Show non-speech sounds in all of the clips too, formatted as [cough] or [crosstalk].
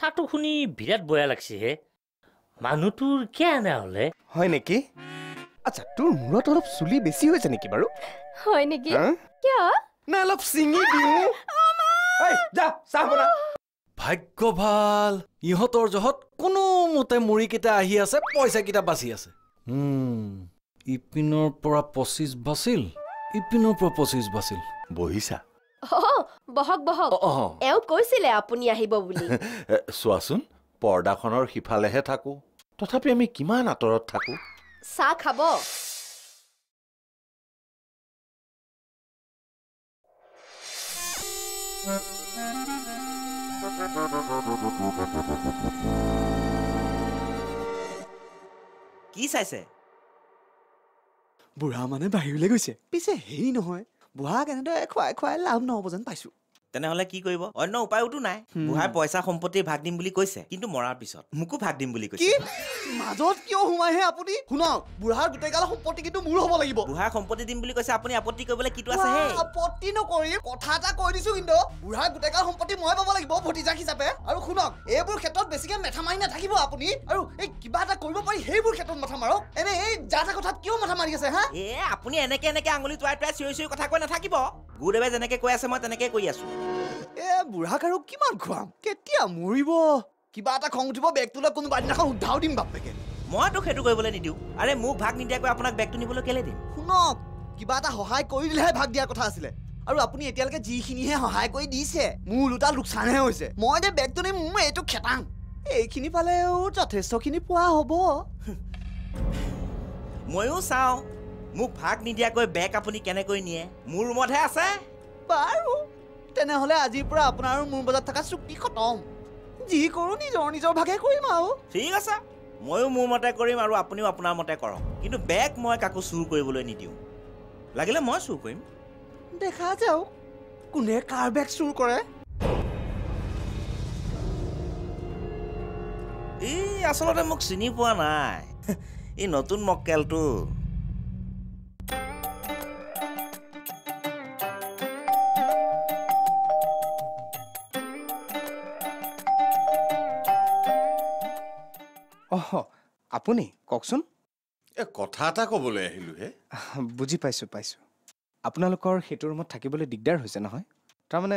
কথাটো শুনি বিৰাট বেয়া লাগছে হে। মানুহটোৰ কিয় এনে হ'লে? হয় নেকি? আচ্ছা তোৰ মূৰত অলপ চুলি বেছি হৈছে নেকি বাৰু? হয় নেকি? কিয়? নে অলপ ছিঙি দিওঁ। ভাগ্য ভাল। ইহঁতৰ জহত কোনোমতে মুড়িকেইটা আহি আছে পইচাকেইটা বাচি আছে। উম, ইপিনৰ পৰা পঁচিছ বাচিল ইপিনৰ পৰা পঁচিছ বাচিল। বহিছা। বহক বহক। অ এওঁ কৈছিলে আপুনি আহিব বুলি। [laughs] চোৱাচোন পৰ্দাখনৰ সিফালেহে থাকো। তথাপি আমি কিমান আঁতৰত থাকো? চাহ খাব। কি চাইছে? বুঢ়া মানে বাহিৰলৈ গৈছে। পিছে হেৰি নহয়। বুঢ়াক এনেদৰে খুৱাই খুৱাই লাভ নহ'ব যেন পাইছো তেনেহলে কি কৰিব? অন্য উপায়োতো নাই। বুঢ়াই পইচা সম্পত্তি ভাগ দিম বুলি কৈছে। কিন্তু মৰাৰ পিছত মোকো ভাগ দিম বুলি কি? কৈছে মাজত কিয় সোমাইহে আপুনি? শুনক বুঢ়াৰ গোটেইগাল সম্পত্তি কিন্তু মোৰ হ'ব লাগিব। বুঢ়াই সম্পত্তি দিম বুলি কৈছে আপুনি আপত্তি কৰিবলৈ কিটো আছে হে? আপত্তি নকৰি কথা এটা কৈ দিছো কিন্তু বুঢ়াৰ গোটেইগাল সম্পত্তি মই পাব লাগিব ভতিজাক হিচাপে। আৰু শুনক এইবোৰ ক্ষেত্ৰত বেছিকে মেথা মাৰি নাথাকিব আপুনি। আৰু এই কিবা এটা কৰিব পাৰি সেইবোৰ ক্ষেত্ৰত মাথা মাৰক। এনে এই যা তা কথাত কিয় মাথা মাৰি আছে হা? এ আপুনি এনেকে এনেকে আঙুলি টুৱাই টুৱাই চিঞৰি চিঞৰি কথা কৈ নাথাকিব। গুৰুদেৱে যেনেকে কৈ আছে মই তেনেকে কৰি আছো। এ বুঢ়াক আৰু কিমান খুৱাম? কেতিয়া মৰিব? কিবা এটা খং উঠিব বেগটো কোনোবা দিনাখন উদ্ধাও দিম বাপেকে। মইতো সেইটো কৰিবলৈ নিদিওঁ। আৰে মোক ভাগ নিদিয়াকৈ আপোনাক বেগটো নিবলৈ কেলে দিম? শুনক কিবা এটা সহায় কৰি দিলেহে ভাগ দিয়াৰ কথা আছিলে। আৰু আপুনি এতিয়ালৈকে যিখিনিহে সহায় কৰি দিছে মোৰ ওলোটা লোকচানহে হৈছে। মই যে বেগটো নিম মোৰ এইটো খেতাং এইখিনি পালেও যথেষ্টখিনি পোৱা হ'ব। [laughs] ময়ো চাওঁ মোক ভাগ নিদিয়াকৈ বেগ আপুনি কেনেকৈ নিয়ে? মোৰ ৰুমতহে আছে? বাৰু। তেনেহ'লে আজিৰ পৰা আপোনাৰ আৰু মোৰ মাজত থকা চুক্তি খতম। যি কৰোঁ নিজৰ নিজৰ ভাগে কৰিম আৰু। ঠিক আছে ময়ো মোৰ মতে কৰিম আৰু আপুনিও আপোনাৰ মতে কৰক। কিন্তু বেগ মই কাকো চুৰ কৰিবলৈ নিদিওঁ। লাগিলে মই চুৰ কৰিম। দেখা যাওক কোনে কাৰ বেগ চুৰ কৰে। ই আচলতে মোক চিনি পোৱা নাই। ই নতুন মক্কেলটো। আপুনি কওকচোন। এ কথা এটা ক'বলৈ আহিলো হে। বুজি পাইছোঁ পাইছোঁ। আপোনালোকৰ সেইটো ৰুমত থাকিবলৈ দিগদাৰ হৈছে নহয়। তাৰমানে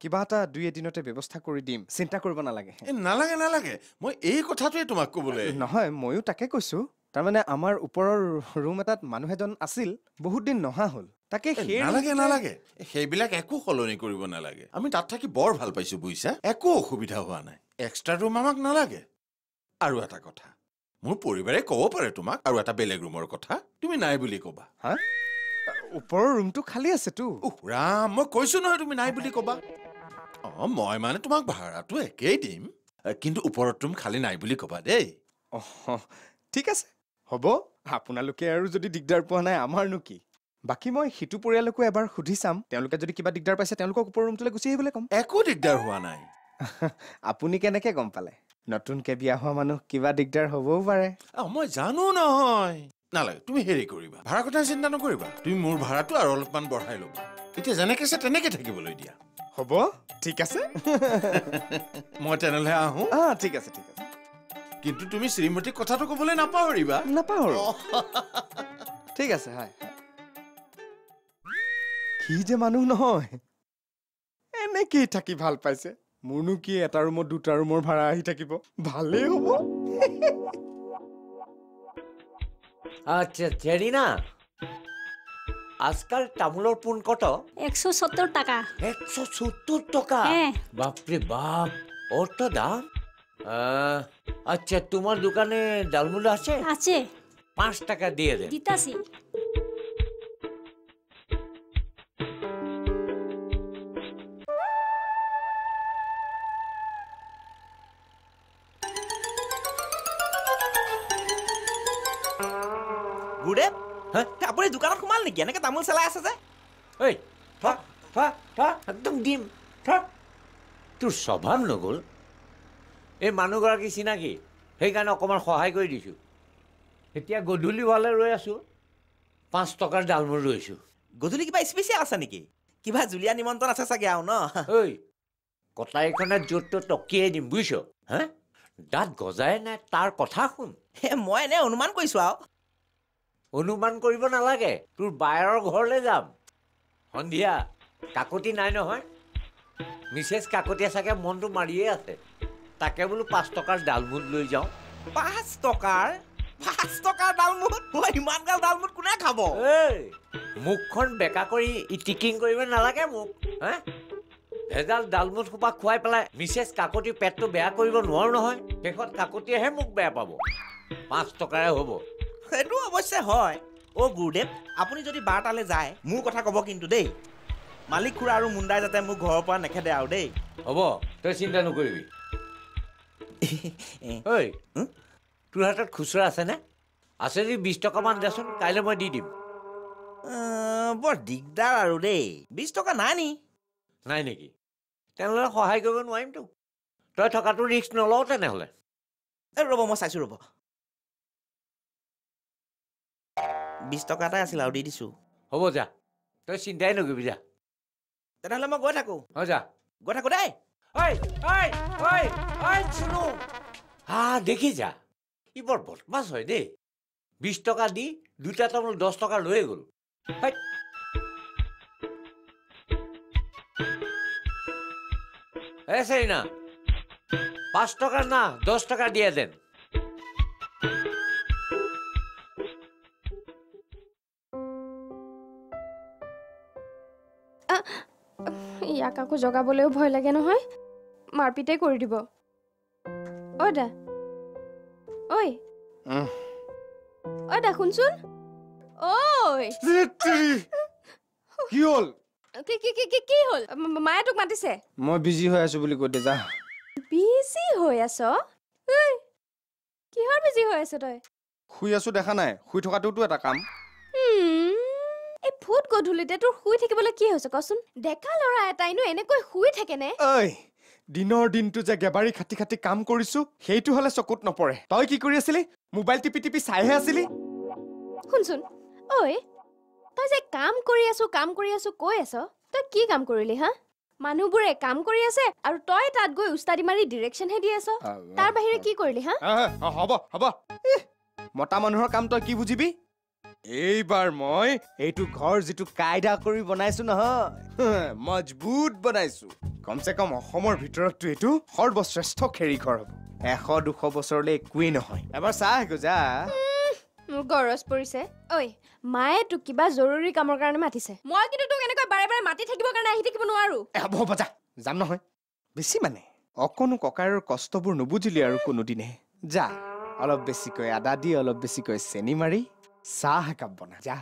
কিবা এটা দুই এদিনতে ব্যৱস্থা কৰি দিম। চিন্তা কৰিব নালাগে। নালাগে নালাগে। মই এই কথাটোৱে তোমাক ক'বলৈ। নহয় ময়ো তাকে কৈছোঁ। তাৰমানে আমাৰ ওপৰৰ ৰুম এটাত মানুহ এজন আছিল বহুত দিন নহা হ'ল। তাকে নালাগে নালাগে। সেইবিলাক একো সলনি কৰিব নালাগে। আমি তাত থাকি বৰ ভাল পাইছো বুজিছা? একো অসুবিধা হোৱা নাই। এক্সট্ৰা ৰুম আমাক নালাগে। আৰু এটা কথা। মোৰ পৰিবাৰে ক'ব পাৰে তোমাক। আৰু এটা বেলেগ ৰুমৰ কথা তুমি নাই বুলি ক'বা। হা? ওপৰৰ ৰুমটো খালী আছেতো ৰাম মই কৈছো নহয় তুমি নাই বুলি ক'বা। অ মই মানে তোমাক ভাড়াটো একেই দিম। কিন্তু ওপৰত ৰুম খালী নাই বুলি ক'বা দেই। অহ ঠিক আছে। হ'ব আপোনালোকে আৰু যদি দিগদাৰ পোৱা নাই আমাৰনো কি? বাকী মই সিটো পৰিয়ালকো এবাৰ সুধি চাম। তেওঁলোকে যদি কিবা দিগদাৰ পাইছে তেওঁলোকক ওপৰৰ ৰুমটোলৈ গুচি আহিবলৈ ক'ম। একো দিগদাৰ হোৱা নাই। আপুনি কেনেকে গম পালে? নতুনকে বিয়া হোৱা মানুহ কিবা দিগদাৰ হ'বও পাৰে। মই জানো নহয়। নালাগে তুমি হেৰি কৰিবা। ভাড়া কথা চিন্তা নকৰিবা। তুমি মোৰ ভাড়াটো আৰু অলপমান বঢ়াই ল'বা। এতিয়া যেনেকে আছে তেনেকে থাকিবলৈ দিয়া। হ'ব ঠিক আছে। [laughs] মই তেনেহ'লে আহোঁ। ঠিক আছে ঠিক আছে। কিন্তু তুমি শ্ৰীমতীক কথাটো ক'বলৈ নাপাহৰিবা। নাপাহৰো। ঠিক আছে হয় হয়। সি যে মানুহ নহয় এনেকেই থাকি ভাল পাইছে? মোৰনো কি এটা ৰুমত দুটা ৰুমৰ ভাড়া আহি থাকিব? ভালেই হ'ব। আচ্ছা চেরিনা আজকাল তামোলৰ পোন কত? একশো সত্তর টাকা। একশো সত্তর টাকা? হ্যাঁ বাপরে বাপ অত দাম? আহ, আচ্ছা তোমার দোকানে ডালমুলো আছে? আছে। পাঁচ টাকা দিয়ে দেন দিতাছি আপুনি দোকানত সোমাল নেকি এনেকে তামোল চেলাই আছে যে এই থা একদম দিম তোৰ স্বভাৱ নগ'ল এই মানুহগৰাকী চিনাকি সেইকাৰণে অকণমান সহায় কৰি দিছোঁ এতিয়া গধূলি হোৱালৈ ৰৈ আছোঁ পাঁচ টকাৰ ডালমুল ৰৈছোঁ গধূলি কিবা স্পেচিয়েল আছে নেকি কিবা জুলীয়া নিমন্ত্ৰণ আছে চাগে আৰু ন ঐ কটাৰীখনে য'ত ত'ত টকিয়াই দিম বুজিছ হা দাঁত গজাই নাই তাৰ কথা শুন মই এনে অনুমান কৰিছোঁ আৰু অনুমান কৰিব নালাগে। তোৰ বায়েৰৰ ঘৰলৈ যাম। সন্ধিয়া কাকতি নাই নহয়? মিছেছ কাকতিয়ে চাগে মনটো মাৰিয়ে আছে। তাকে বোলো পাঁচ টকাৰ ডালমুট লৈ যাওঁ। পাঁচ টকাৰ? পাঁচ টকাৰ ডালমুট? ইমান গাল ডালমুট কোনে খাব? এই মুখখন বেকা কৰি ইটিকিং কৰিব নালাগে মোক হা? ভেজাল ডালমুট সোপা খুৱাই পেলাই মিছেছ কাকতিৰ পেটটো বেয়া কৰিব নোৱাৰো নহয়। শেষত কাকতিয়েহে মোক বেয়া পাব। পাঁচ টকাৰে হ'ব। সেইটো অৱশ্যে হয়। অ' গুৰুদেৱ আপুনি যদি বাৰটালৈ যায় মোৰ কথা ক'ব কিন্তু দেই। মালিক খুৰা আৰু মুণ্ডাই যাতে মোক ঘৰৰ পৰা নেখেদে আৰু দেই। হ'ব তই চিন্তা নকৰিবি। ঐ? তোৰ হাতত খুচুৰা আছেনে? আছে যদি বিছ টকামান দেচোন কাইলৈ মই দি দিম। বৰ দিগদাৰ আৰু দেই। বিছ টকা নাই নি? নাই নেকি? তেনেহ'লে সহায় কৰিব নোৱাৰিম তোক তই থকাটো ৰিস্ক নলওঁ তেনেহ'লে। ৰ'ব মই চাইছোঁ ৰ'ব। বিছ টকা এটাই আছিল আৰু দি দিছোঁ। হ'ব যা তই চিন্তাই নকৰিবি যা। তেনেহ'লে মই গৈ থাকোঁ। হয় যা। গৈ থাকোঁ দেই। হা দেখি যা ই বৰ বদমাছ হয় দেই। বিছ টকা দি দুটা তামোল দহ টকা লৈয়ে গ'ল। এ চেৰিনা পাঁচ টকা না দহ টকা দিয়ে দেন। আকৌ জগাবলৈও ভয় লাগে নহয়। মাৰপিটেই কৰি দিব। ঐ দা। ঐ। ঐ দা শুনচোন। ঐ। কি হ'ল? কি কি কি কি কি হ'ল? ম- ম- মায়ে তোক মাতিছে। মই বিজি হৈ আছো বুলি কৈ দে যা। বিজি হৈ আছ? কিহৰ বিজি হৈ আছ তই? শুই আছো দেখা নাই। শুই থকাটোতো এটা কাম। ভূত গধূলিতে তোৰ শুই থাকিবলৈ কি হৈছে কচোন? ডেকা ল'ৰা এটাইনো এনেকৈ শুই থাকেনে? ঐ দিনৰ দিনটো যে গেবাৰী খাটি খাটি কাম কৰিছো সেইটো হলে চকুত নপৰে। তই কি কৰি আছিলি? মোবাইল টিপি টিপি চাইহে আছিলি? শুনচোন ঐ তই যে কাম কৰি আছো কাম কৰি আছো কৈ আছ তই কি কাম কৰিলি হা? মানুহবোৰে কাম কৰি আছে আৰু তই তাত গৈ উস্তাদি মাৰি ডিৰেকশ্যনহে দি আছ। তাৰ বাহিৰে কি কৰিলি হা? হ'ব হ'ব। মতা মানুহৰ কাম তই কি বুজিবি? এইবাৰ মই এইটো ঘৰ যিটো কায়দা কৰি বনাইছো নহয়। [laughs] মজবুত বনাইছো। কমচে কম অসমৰ ভিতৰততো এইটো সৰ্বশ্ৰেষ্ঠ খেৰী ঘৰ হ'ব। এশ দুশ বছৰলৈ একোৱেই নহয়। এবাৰ চাহ গোজা মোৰ গৰজ পৰিছে। ঐ মায়ে তোক কিবা জৰুৰী কামৰ কাৰণে মাতিছে। মই কিন্তু তোক এনেকৈ বাৰে বাৰে মাতি থাকিবৰ কাৰণে আহি থাকিব নোৱাৰো। হ'ব হ'ব যা। যাম নহয়। বেছি মানে অকণো ককাইৰৰ কষ্টবোৰ নুবুজিলি আৰু কোনোদিনে। যা অলপ বেছিকৈ আদা দি অলপ বেছিকৈ চেনি মাৰি চাহ একাপ বনা যা।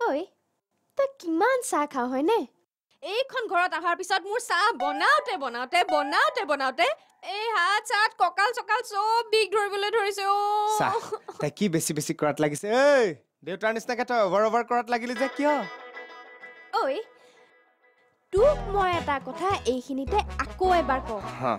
ঐ তই কিমান চাহ খাৱ হয়নে? এইখন ঘৰত অহাৰ পিছত মোৰ চাহ বনাওঁতে বনাওঁতে বনাওঁতে বনাওঁতে এই হাত চাত কঁকাল চকাল চব বিষ ধৰিবলৈ ধৰিছে চাহ অ' তাই কি বেছি বেছি কৰাত লাগিছে? ঐ দেউতাৰ নিচিনাকে তই অভাৰ অভাৰ কৰাত লাগিলি যে কিয়? ঐ তোক মই এটা কথা এইখিনিতে আকৌ এবাৰ কওঁ। হা।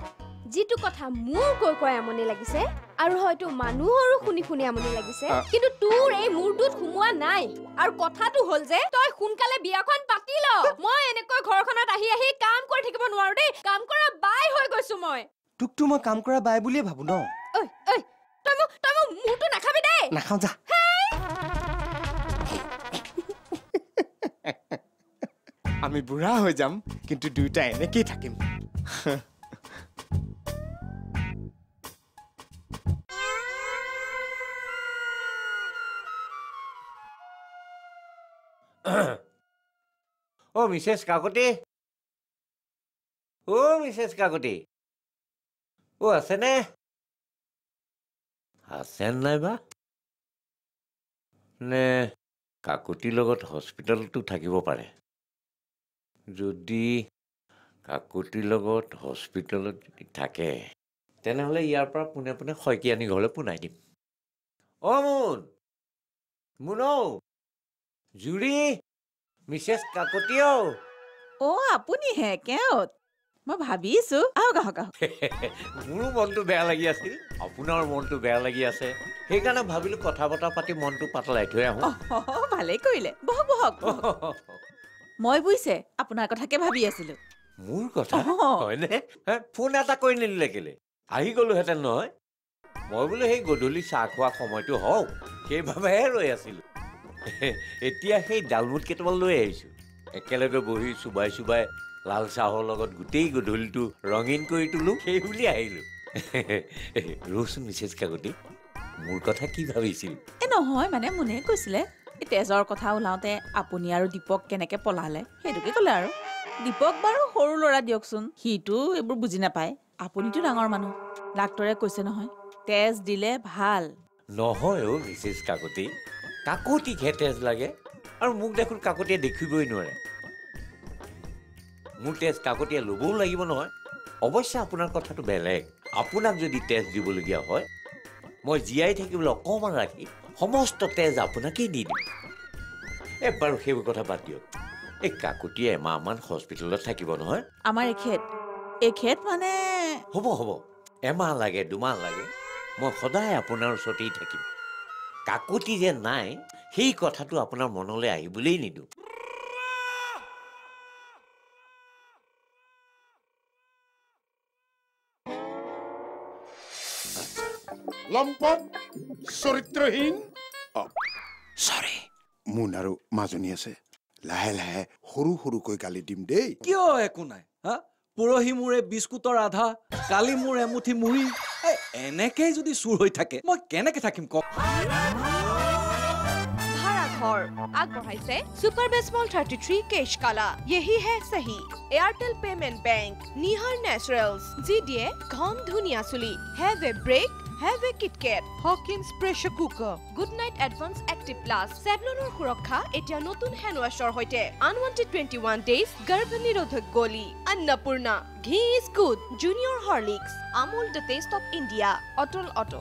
যিটো কথা মোৰ কৈ কৈ আমনি লাগিছে আৰু হয়তো মানুহৰো শুনি শুনি আমনি লাগিছে। কিন্তু তোৰ এই মূৰটোত সোমোৱা নাই। আৰু কথাটো হ'ল যে তই সোনকালে বিয়াখন পাতি ল। মই এনেকৈ ঘৰখনত আহি আহি কাম কৰি থাকিব নোৱাৰো দেই। কাম কৰা বাই হৈ গৈছো মই। তোকতো মই কাম কৰা বাই বুলিয়ে ভাবো ন? ঐ ঐ তই মোক তই মোক মূৰটো নাখাবি দেই। নাখাওঁ যা। আমি বুঢ়া হৈ যাম কিন্তু দুয়োটা এনেকেই থাকিম। মিছেছ কাকতি? অ' মিছেছ কাকতি। অ' আছেনে? আছে নাই বা? নে কাকতিৰ লগত হস্পিটেলতো থাকিব পাৰে। যদি কাকতিৰ লগত হস্পিটেলত থাকে তেনেহ'লে ইয়াৰ পৰা পোনে পোনে শইকীয়ানী ঘৰলৈ পোনাই দিম। অ' মোন মোন! জুৰি! মিছেছ কাকতি ঔ অ' আপুনিহে কেওত মই ভাবিছো। আহক আহক আহক। [laughs] মোৰো মনটো বেয়া লাগি আছিল। আপোনাৰ মনটো বেয়া লাগি আছে। সেইকাৰণে ভাবিলো কথা বতৰা পাতি মনটো পাতলাই থৈ আহোঁ। ভালেই কৰিলে। বহক বহক। [laughs] মই বুজিছে আপোনাৰ কথাকে ভাবি আছিলো। মোৰ কথা। হয়নে? ফোন এটা কৰি নিদিলে কেলে? আহি গ'লোহেঁতেন নহয়। মই বোলো সেই গধূলি চাহ খোৱা সময়টো হওক। সেইবাবেহে ৰৈ আছিলোঁ। [laughs] এতিয়া সেই ডালমুট কেইটামান লৈ আহিছোঁ। একেলগে বহি চুবাই চুবাই লাল চাহৰ লগত গোটেই গধূলিটো ৰঙীন কৰি তোলোঁ সেই বুলি আহিলোঁ। [laughs] ৰচোন মিছেছ কাকতি মোৰ কথা কি ভাবিছিল? এ নহয় মানে মোনে কৈছিলে এই তেজৰ কথা ওলাওঁতে আপুনি আৰু দীপক কেনেকে পলালে সেইটোকে ক'লে আৰু। দীপক বাৰু সৰু ল'ৰা দিয়কচোন সিটো এইবোৰ বুজি নাপায়। আপুনিতো ডাঙৰ মানুহ ডাক্তৰে কৈছে নহয় তেজ দিলে ভাল। নহয় অ' মিছেছ কাকতি। কাকতিকহে তেজ লাগে আৰু মোক দেখোন কাকতিয়ে দেখিবই নোৱাৰে। মোৰ তেজ কাকতিয়ে ল'বও লাগিব নহয়। অৱশ্যে আপোনাৰ কথাটো বেলেগ। আপোনাক যদি তেজ দিবলগীয়া হয় মই জীয়াই থাকিবলৈ অকণমান ৰাখি সমস্ত তেজ আপোনাকেই দি দিম। এই বাৰু সেইবোৰ কথা বাদ দিয়ক। এই কাকতিয়ে এমাহমান হস্পিটেলত থাকিব নহয়। আমাৰ এখেত এখেত মানে হ'ব হ'ব। এমাহ লাগে দুমাহ লাগে। মই সদায় আপোনাৰ ওচৰতেই থাকিম। কাকতি যে নাই সেই কথাটো আপোনাৰ মনলৈ আহিবলেই নিদিওঁ। লম্পট চৰিত্ৰহীন। চৰি। মোন আৰু মাজনী আছে। লাহে লাহে সৰু সৰুকৈ গালি দিম দেই। কিয় একো নাই হা? পৰহি মোৰ এই বিস্কুটৰ আধা কালি মোৰ এমুঠি মুড়ি। এনেকেই যদি চুৰ হৈ থাকে মই কেনেকে থাকিম কওক Airtel payment bank Nihar naturals যি দিয়ে ঘন ধুনীয়া চুলি। Have a break have a Kit Kat Hawkins pressure cooker good night advance active plus চেভলনৰ সুৰক্ষা এতিয়া নতুন হেণ্ড ৱাছৰ সৈতে। আনৱান্টেড টুৱেণ্টি ওৱান গৰ্ভ নিৰোধক গলি Annapurna ghee is good junior Horlicks Amul the taste of India অটল অট'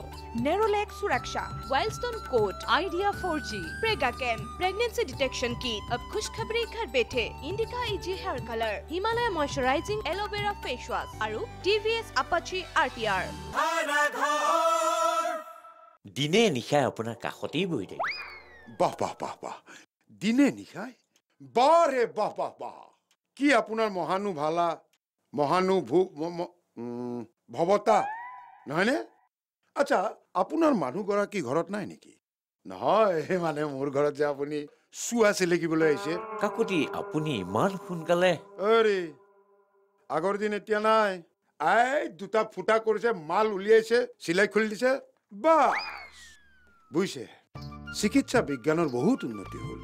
নেৰলেক সুৰক্ষা Wildstone code Idea four G Prega camp pregnancy detection kit of খুচখাবৰী ঘৰ বেঠে Indica easy hair colour Himalaya moisturising aloe vera face wash আৰু T V S Apache R T R দিনে নিশাই আপোনাৰ কাষতেই বহি থাকে বাহ বাহ বাহ বাহ দিনে নিশাই বাহ ৰে বাহ বাহ বাহ কি আপোনাৰ মহানুভালা মহানুভূ ম- ম- উম, ভৱতা নহয়নে? আচ্ছা আপোনাৰ মানুহগৰাকী ঘৰত নাই নেকি? নহয় [laughs] মানে মোৰ ঘৰত যে আপুনি চোৱা চিলেকিবলৈ আহিছে। কাকতি আপুনি ইমান সোনকালে অৰে আগৰ দিন এতিয়া নাই। আই দুটা ফুটা কৰিছে মাল উলিয়াইছে চিলাই খুলি দিছে বাছ। বুজিছে চিকিৎসা বিজ্ঞানৰ বহুত উন্নতি হ'ল।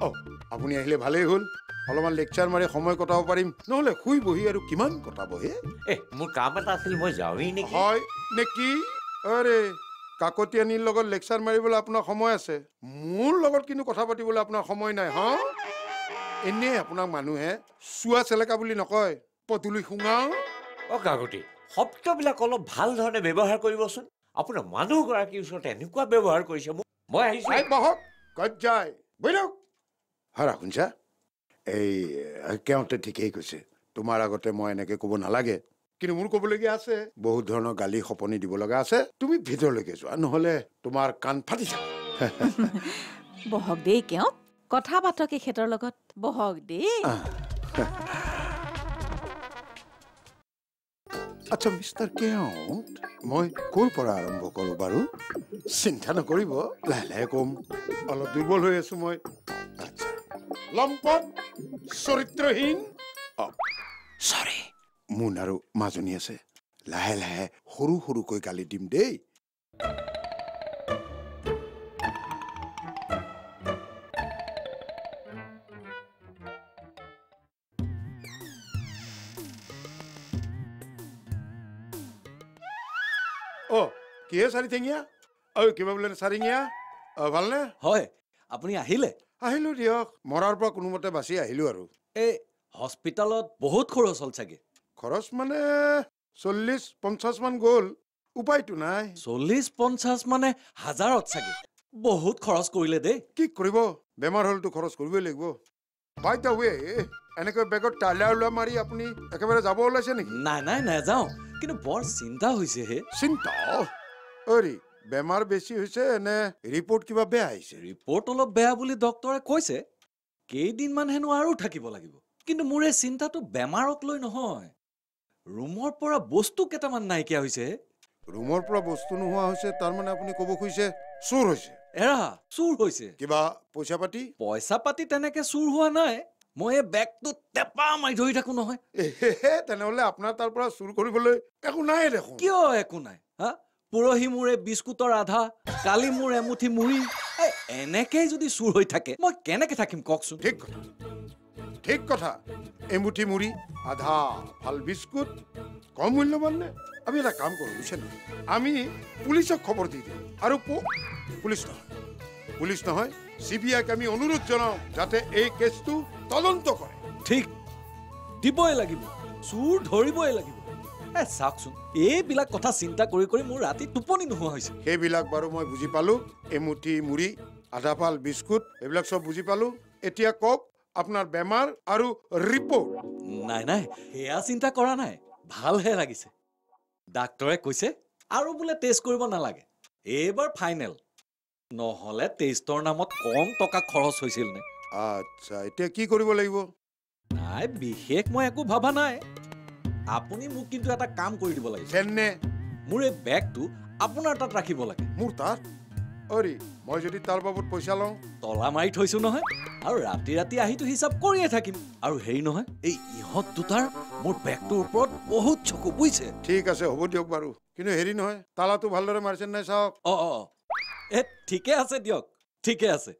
অ আপুনি আহিলে ভালেই হ'ল। অলপমান লেকচাৰ মাৰি সময় কটাব পাৰিম। নহ'লে শুই বহি আৰু কিমান কটাব হে এ মোৰ কাম এটা আছিল মই যাওঁৱেই নেকি? হয় নেকি? আৰে কাকতীয়ানীৰ লগত লেকচাৰ মাৰিবলৈ আপোনাৰ সময় আছে। মোৰ লগত কিন্তু কথা পাতিবলৈ আপোনাৰ সময় নাই হা? এনেই আপোনাক মানুহে চোৱা চেলেকা বুলি নকয় পদূলি শুঙাও। অ কাকতি শব্দবিলাক অলপ ভাল ধৰণে ব্যৱহাৰ কৰিবচোন। আপোনাৰ মানুহগৰাকীৰ ওচৰত এনেকুৱা ব্যৱহাৰ কৰিছে মোক মই আহিছো। বহক গজ্জাই হাৰা শুনছা? এই কেওঁতে ঠিকেই কৈছে। তোমাৰ আগতে মই এনেকে ক'ব নালাগে। কিন্তু মোৰ ক'বলগীয়া আছে বহুত ধৰণৰ গালি সপনি দিব লগা আছে। তুমি ভিতৰলৈকে যোৱা নহ'লে তোমাৰ কাণ ফাটি যাব। বহক দেই কেওঁ কথা পাতক এখেতৰ লগত বহক দেই। আচ্ছা মিষ্টাৰ কেওঁত মই ক'ৰ পৰা আৰম্ভ কৰোঁ বাৰু? চিন্তা নকৰিব লাহে লাহে ক'ম। অলপ দুৰ্বল হৈ আছো মই। লম্পট চৰিত্ৰহীন। চৰি। মোন আৰু মাজনী আছে। লাহে লাহে সৰু সৰুকৈ গালি দিম দেই। অ কিহে চাৰিঠেঙীয়া? ঐ কিবা বোলে চাৰিঙীয়া? অ ভালনে? হয় আপুনি আহিলে? আহিলো দিয়ক। মৰাৰ পৰা কোনোমতে বাচি আহিলো আৰু। এই হস্পিটেলত বহুত খৰচ হ'ল চাগে? খৰচ মানে চল্লিছ পঞ্চাছ মান গ'ল। উপায়তো নাই। চল্লিছ পঞ্চাছ মানে হাজাৰত চাগে। বহুত খৰচ কৰিলে দেই। কি কৰিব? বেমাৰ হ'লতো খৰচ কৰিবই লাগিব। বাই দা ৱে এনেকৈ বেগত টাইলা ওলোৱা মাৰি আপুনি একেবাৰে যাব ওলাইছে নেকি? নাই নাই নাযাওঁ। কিন্তু বৰ চিন্তা হৈছে হে। চিন্তা? অৰি বেমাৰ বেছি হৈছে নে ৰিপৰ্ট কিবা বেয়া আহিছে? ৰিপৰ্ট অলপ বেয়া বুলি ডক্তৰে কৈছে কেইদিনমান হেনো আৰু থাকিব লাগিব। কিন্তু মোৰ এই চিন্তাটো বেমাৰক লৈ নহয়। ৰুমৰ পৰা বস্তু কেইটামান নাইকিয়া হৈছে। ৰুমৰ পৰা বস্তু নোহোৱা হৈছে তাৰমানে আপুনি ক'ব খুজিছে চুৰ হৈছে। এৰা চুৰ হৈছে। কিবা পইচা পাতি? পইচা পাতি তেনেকে চুৰ হোৱা নাই। মই এই বেগটো টেপা মাৰি ধৰি থাকো নহয়। তেনেহ'লে আপোনাৰ তাৰ পৰা চুৰ কৰিবলৈ একো নাই দেখোন। কিয় একো নাই হা? পৰহি মোৰ বিস্কুটৰ আধা কালি মোৰ এমুঠি মুড়ি। এনেকেই যদি চুৰ হৈ থাকে মই কেনেকে থাকিম কওকচোন? ঠিক কথা। ঠিক কথা। এমুঠি মুড়ি আধা ভাল বিস্কুট কম মূল্যৱান নে আমি এটা কাম কৰোঁ বুজিছে নাই? আমি পুলিচক খবৰ দি দিম আৰু পুলিচ নহয়। পুলিচ নহয় চি বি আইক আমি অনুৰোধ জনাওঁ যাতে এই কেছটো তদন্ত কৰে। ঠিক। দিবই লাগিব। চুৰ ধৰিবই লাগিব। এ চাওকচোন এইবিলাক কথা চিন্তা কৰি কৰি মোৰ ৰাতি টোপনি নোহোৱা হৈছে। সেইবিলাক বাৰু মই বুজি পালোঁ। এমুঠি মুড়ি আধা বিস্কুট এইবিলাক চব বুজি পালোঁ। এতিয়া কওক আপোনাৰ বেমাৰ আৰু ৰিপৰ্ট। নাই নাই সেয়া চিন্তা কৰা নাই। ভালহে লাগিছে। ডাক্তৰে কৈছে আৰু বোলে টেষ্ট কৰিব নালাগে। এইবাৰ ফাইনেল নহ'লে টেষ্টৰ নামত কম টকা খৰচ হৈছিল নে? আচ্ছা এতিয়া কি কৰিব লাগিব? নাই বিশেষ মই একো ভবা নাই। আপুনি মোক কিন্তু এটা কাম কৰি দিব লাগিব যেনে মোৰ এই বেগটো আপোনাৰ তাত ৰাখিব লাগে। মোৰ তাত? অৰি মই যদি তাৰ বাবদ পইচা লওঁ? তলা মাৰি থৈছো নহয় আৰু ৰাতি ৰাতি আহিতো হিচাপ কৰিয়ে থাকিম। আৰু হেৰি নহয় এই ইহঁত দুটাৰ মোৰ বেগটোৰ ওপৰত বহুত চকু বুজিছে ঠিক আছে হ'ব দিয়ক বাৰু। কিন্তু হেৰি নহয় তালাটো ভালদৰে মাৰিছে নাই চাওক? অ অ। এ ঠিকে আছে দিয়ক ঠিকে আছে।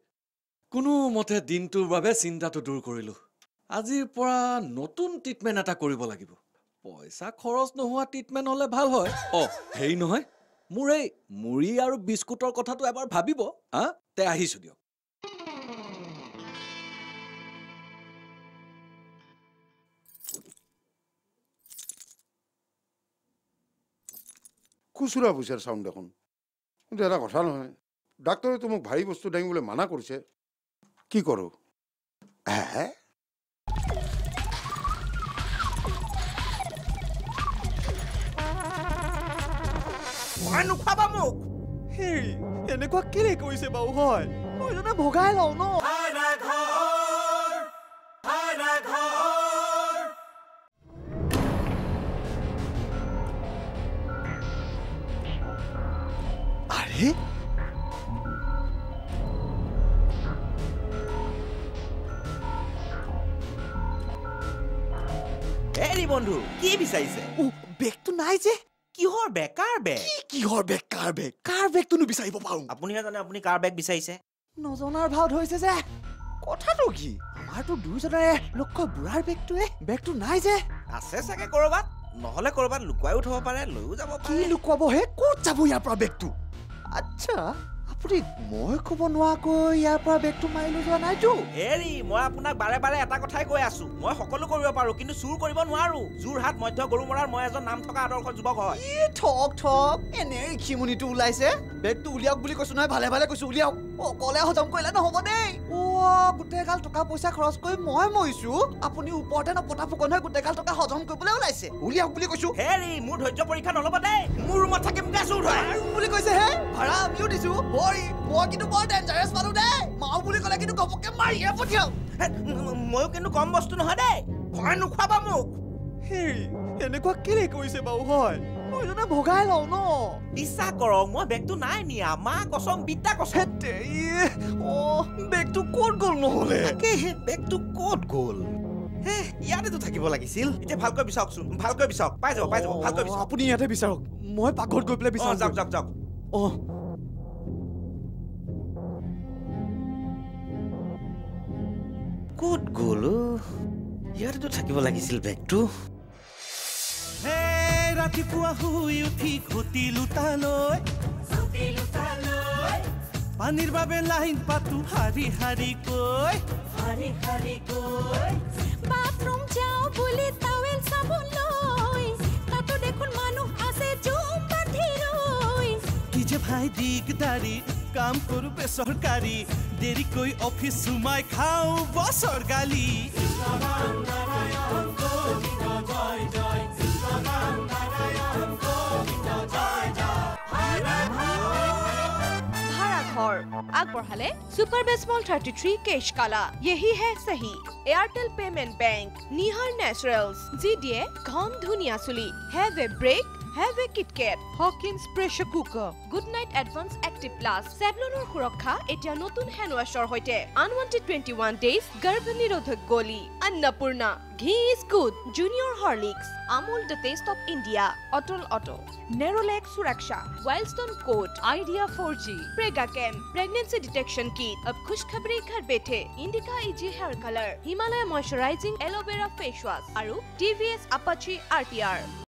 কোনোমতে দিনটোৰ বাবে চিন্তাটো দূৰ কৰিলোঁ। আজিৰ পৰা নতুন ট্ৰিটমেণ্ট এটা কৰিব লাগিব। পইচা খৰচ নোহোৱা ট্ৰিটমেণ্ট হ'লে ভাল হয়। অ হেৰি নহয়। মোৰ এই মুড়ি আৰু বিস্কুটৰ কথাটো এবাৰ ভাবিব হা? তে আহিছোঁ দিয়ক। খুচুৰা পইচাৰ চাউণ্ড দেখোন। কিন্তু এটা কথা নহয় ডাক্তৰেতো মোক ভাৰী বস্তু দাঙিবলৈ মানা কৰিছে। কি কৰোঁ? হে? নোখোৱাবা মোক হেৰি এনেকুৱা কেলে কৰিছে বাৰু হয় মই জানে ভগাই লওঁ ন আৰে হেৰি বন্ধু কি বিচাৰিছে কিহৰ বেগ কাৰ বেগ কাৰ বেগটোনো বিচাৰিব পাৰোঁ? আপুনিহে জানে আপুনি কাৰ বেগ বিচাৰিছে? নজনাৰ ভাও ধৰিছে যে। কথাটো কি? আমাৰতো দুয়োজনৰে লক্ষ্য বুঢ়াৰ বেগটোৱে বেগটো নাই যে। আছে চাগে ক'ৰবাত নহ'লে ক'ৰবাত লুকুৱাইও থ'ব পাৰে লৈও যাব কি পাৰে লুকুৱাব হে? ক'ত যাব ইয়াৰ পৰা বেগটো আচ্ছা। আপুনি মই ক'ব নোৱাৰাকৈ ইয়াৰ পৰা বেগটো মাৰি লৈ যোৱা নাইতো। হেৰি মই আপোনাক বাৰে বাৰে এটা কথাই কৈ আছো। মই সকলো কৰিব পাৰো কিন্তু চুৰ কৰিব নোৱাৰো। যোৰহাট মধ্য গৰুমৰাৰ মই এজন নাম থকা আদৰ্শ যুৱক হয়। ই ঠক ঠক এনে খিমুনিটো ওলাইছে। বেগটো উলিয়াওক বুলি কৈছো নহয় ভালে ভালে কৈছো উলিয়াওক। অকলে হজম কৰিলে নহ'ব দেই। অ' গোটেইগাল টকা পইচা খৰচ কৰি মই মৰিছো। আপুনি ওপৰতে নপতা ফুকন হৈ গোটেইগাল টকা হজম কৰিবলৈ ওলাইছে। উলিয়াওক বুলি কৈছো। হেৰি মোৰ ধৈৰ্য পৰীক্ষা নল'ব দেই। মোৰ ৰুমত থাকিম আৰু বুলি কৈছে দিছো হৰি মই কিন্তু বৰ ডেঞ্জাৰাছ মানুহ দেই। মাও বুলি ক'লে কিন্তু ঘপককে মাৰিয়ে পঠিয়াও। ময়ো কিন্তু কম বস্তু নহয় দেই। ভয় নোখোৱাবা মোক। হেৰি এনেকুৱা কেলে কৰিছে বাৰু হয়? মই জানে ভগাই লওঁ ন? বিশ্বাস কৰক মই বেগটো নাই নিয়া। মা কচম বিদ্যা কচম। হেতে অ বেগটো ক'ত গ'ল নহ'লে? বেগটো ক'ত গ'ল? হে ইয়াতেতো থাকিব লাগিছিল। এতিয়া ভালকৈ বিচাৰকচোন ভালকৈ বিচাৰক। পাই যাব পাই যাব ভালকৈ বিচাৰক। আপুনি ইয়াতে বিচাৰক। মই পাকঘৰত গৈ পেলাই বিচাৰক যাওক যাওক যাওক। অ ক'ত গ'ল অ? ইয়াতেতো থাকিব লাগিছিল বেগটো। হে ৰাতিপুৱা শুই উঠি ঘটিলো তালৈ পানীৰ বাবে লাইন পাতো শাৰী শাৰী কৈ। বাথৰুম যাওঁ বুলি টাৱেল চাবোন লৈ তাতো দেখোন মানুহ আছে জুম বান্ধি ৰৈ। কি যে ভাই দিগদাৰি। কাম কৰো বেচৰকাৰী। দেৰিকৈ অফিচ সোমাই খাওঁ বছৰ গালি। আগবঢ়ালে চুপাৰ বেছ থাৰ্টি থ্ৰী কেচ কালা য়েহি হে চাহি। Airtel payment bank Nihar naturals যি দিয়ে ঘম ধুনীয়া চুলি। Have a break have a kit Hawkins pressure cooker good night advance active plus চেভলনৰ সুৰক্ষা এতিয়া নতুন হেণ্ড ৱাছৰ সৈতে আনৱান্টেড টুৱেণ্টি ওৱান ডেইজ গৰ্ভ নিৰোধক গলি Annapurna ghee is good junior Horlicks Amul the taste of India অটল অট' নেৰলেক সুৰক্ষা Wildstone code Idea four G Prega camp pregnancy detection kit of খুচখাবৰী ঘৰ বেঠে Indica easy hair colour Himalaya moisturising aloe vera face wash আৰু T Apache R T R